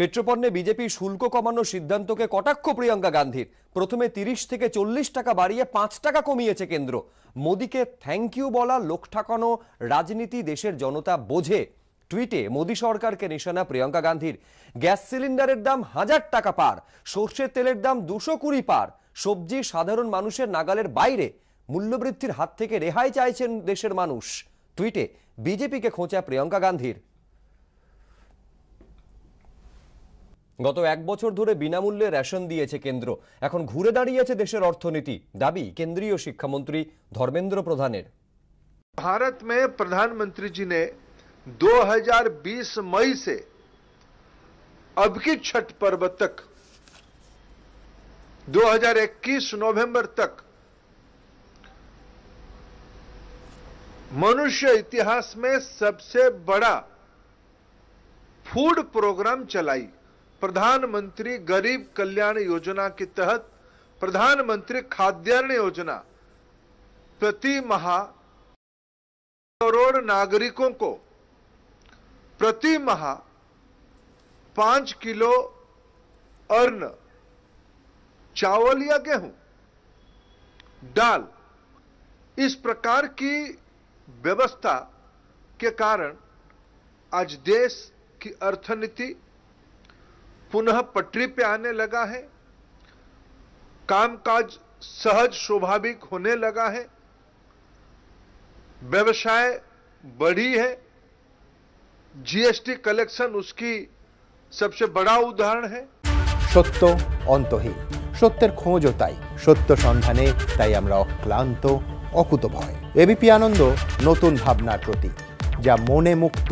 পেট্রোপণ্যে BJP শুল্ক কমানোর সিদ্ধান্তকে কটাক্ষ প্রিয়াঙ্কা গান্ধীর। প্রথমে তিরিশ থেকে চল্লিশ টাকা বাড়িয়ে পাঁচ টাকা কমিয়েছে কেন্দ্র। মোদীকে থ্যাংক ইউ বলা, লোক ঠাকানো, রাজনীতি দেশের জনতা বোঝে। টুইটে মোদী সরকারকে নিশানা প্রিয়াঙ্কা গান্ধীর। গ্যাস সিলিন্ডারের দাম হাজার টাকা পার, সর্ষের তেলের দাম দুশো কুড়ি পার, সবজি সাধারণ মানুষের নাগালের বাইরে। মূল্যবৃদ্ধির হাত থেকে রেহাই চাইছেন দেশের মানুষ। টুইটে বিজেপিকে খোঁচা প্রিয়াঙ্কা গান্ধীর। গত এক বছর ধরে বিনামূল্যে রেশন দিয়েছে কেন্দ্র এখন ঘুরে দাঁড়িয়েছে দেশের অর্থনীতি দাবি কেন্দ্রীয় শিক্ষামন্ত্রী ধর্মেন্দ্র প্রধানের भारत में प्रधानमंत्री जी ने 2020 मई से अब की छठ पर्व तक 2021 नवंबर तक मनुष्य इतिहास में सबसे बड़ा फूड प्रोग्राम चलाई प्रधानमंत्री गरीब कल्याण योजना के तहत प्रधानमंत्री खाद्यान्न योजना प्रति माह करोड़ नागरिकों को प्रति माह पाँच किलो अन्न चावल या गेहूँ, दाल, इस प्रकार की व्यवस्था के कारण आज देश की अर्थनीति पुनः पटरी पे आने लगा है कामकाज सहज स्वाभाविक होने लगा है व्यवसाय बढ़ी है जीएसटी कलेक्शन उसकी सबसे बड़ा उदाहरण है সত্য অন্তহীন সত্যের খোঁজও তাই সত্য সন্ধানে তাই আমরা অক্লান্ত অকুতভয় এবিপি আনন্দ নতুন ভাবনার প্রতীক যা মনে মুক্ত